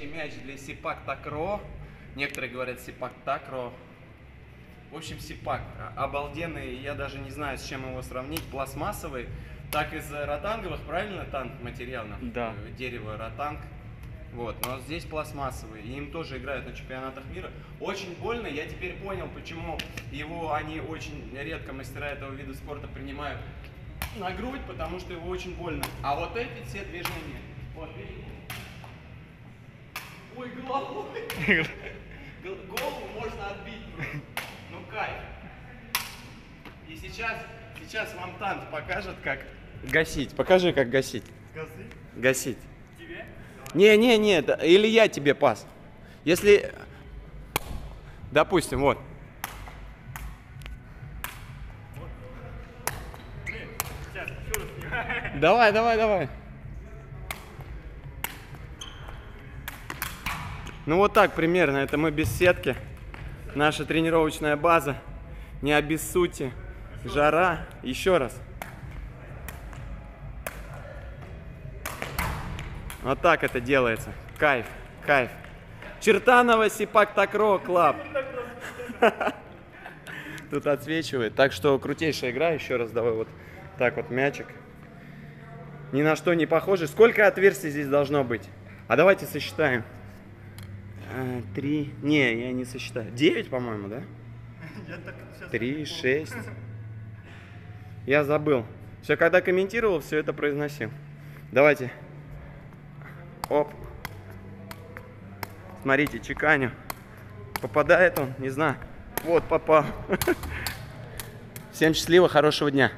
мяч для Сипак Такро. Некоторые говорят Сипак Такро. В общем, Сипак обалденный, я даже не знаю, с чем его сравнить. Пластмассовый, так из ротанговых, правильно, танк материально? Да. Э, Дерево, ротанг. Вот, но здесь пластмассовые, и им тоже играют на чемпионатах мира. Очень больно, я теперь понял, почему его они очень редко мастера этого вида спорта принимают на грудь, потому что его очень больно. А вот эти все движения, вот видите? Ой, головой! Гол- Голову можно отбить. Ну кайф. И сейчас, сейчас вам танк покажет, как гасить. Покажи, как гасить. Гасить. Тебе? Не, не, не, или я тебе пас. Если, допустим, вот. Давай, давай, давай. Ну вот так примерно, это мы без сетки. Наша тренировочная база. Не обессудьте. Жара. Еще раз. Вот так это делается. Кайф, кайф. Чертаново Sepak Takraw Club. Тут отсвечивает. Так что крутейшая игра. Еще раз давай вот так вот мячик. Ни на что не похоже. Сколько отверстий здесь должно быть? А давайте сосчитаем. А, Три. Не, я не сосчитаю. Девять, по-моему, да? Три, шесть. Я забыл. Все, когда комментировал, все это произносил. Давайте. Оп. Смотрите, чеканю. Попадает он, не знаю. Вот, попал. Всем счастливо, хорошего дня.